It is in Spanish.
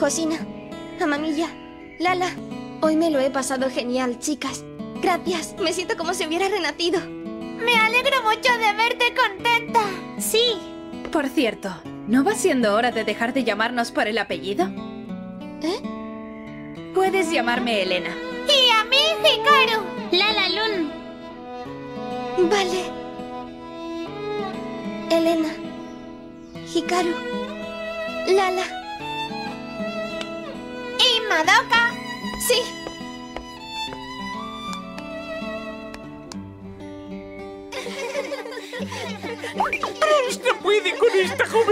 Josina, Amamilla, Lala. Hoy me lo he pasado genial, chicas. Gracias, me siento como si hubiera renacido. Me alegro mucho de verte contenta. Sí. Por cierto, ¿no va siendo hora de dejar de llamarnos por el apellido? ¿Eh? Puedes llamarme Elena. Y a mí, Hikaru. Lala Lun. Vale. Elena. Hikaru. Lala. Sí. ¡No puede con esta juventud!